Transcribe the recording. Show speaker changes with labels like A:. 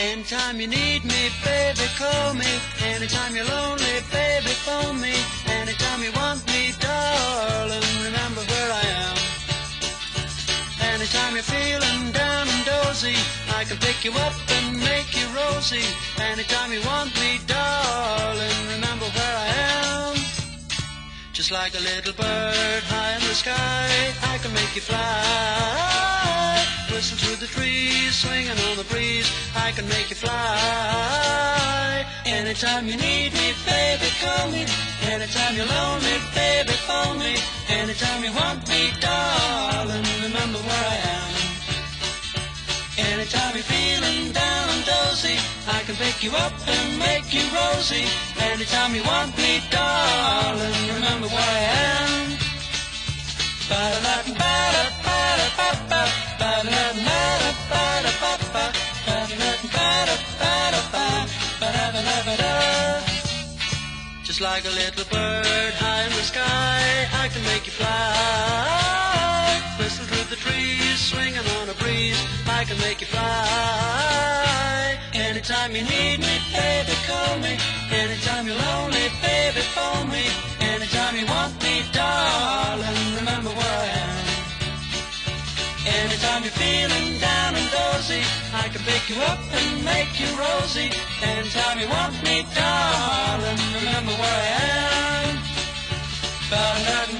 A: Anytime you need me, baby, call me. Anytime you're lonely, baby, phone me. Anytime you want me, darling, remember where I am. Anytime you're feeling down and dozy, I can pick you up and make you rosy. Anytime you want me, darling, remember where I am. Just like a little bird high in the sky, I can make you fly. Whistle through the trees, swinging on the breeze, I can make you fly. Anytime you need me, baby, call me. Anytime you're lonely, baby, phone me. Anytime you want me, darling, remember where I am. Anytime you're feeling down and dozy, I can pick you up and make you rosy. Anytime you want me, darling, remember where I am. Just like a little bird high in the sky, I can make you fly. Whistle through the trees, swinging on a breeze, I can make you fly. Anytime you need me, baby, call me. Anytime you're lonely, baby, phone me. Anytime you want me, darling, remember where I am. Anytime you're feeling down and dozy, I can pick you up and make you rosy. Anytime you want me, darling, Ba-da-da-da-da-da-da-da, ba-da-da-da